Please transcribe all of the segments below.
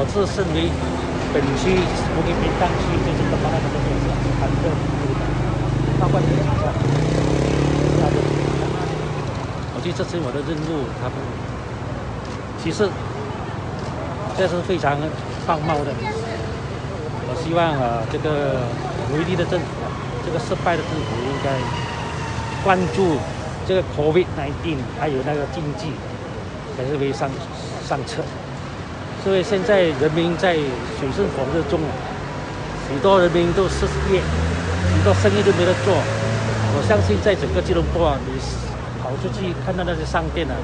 我是身为本区福建边当区就是东马那边的县长，他的包括这个警察，他的我觉得这是我的任务，他们其实这是非常放冒的。我希望啊，这个维地的政府啊，这个失败的政府应该关注这个 COVID-19，还有那个经济，才是为上上策。所以现在人民在水深火热中啊，许多人民都失业，许多生意都没得做。我相信在整个吉隆坡啊，你跑出去看到那些商店啊，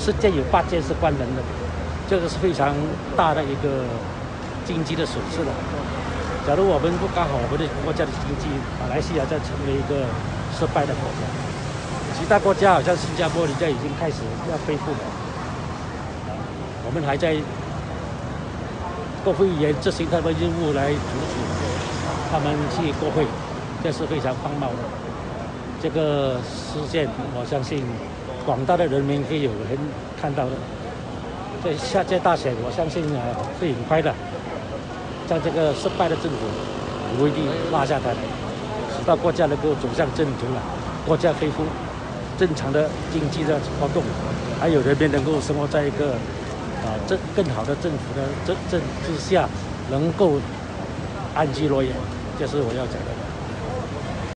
十件有八件是关门的，这个是非常大的一个经济的损失了。假如我们不搞好我们的国家的经济，马来西亚再成为一个失败的国家。其他国家好像新加坡，人家已经开始要恢复了，我们还在。国会议员执行他们任务来阻止他们去国会，这是非常荒谬的。这个事件，我相信广大的人民会有人看到的。在下届大选，我相信啊会很快的将这个失败的政府无一定拉下台，使到国家能够走向正途了，国家恢复正常的经济的活动，还有人民能够生活在一个。啊，政更好的政府的政政之下，能够安居乐业，这是我要讲的。